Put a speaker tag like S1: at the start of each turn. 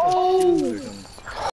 S1: Oh!